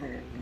her.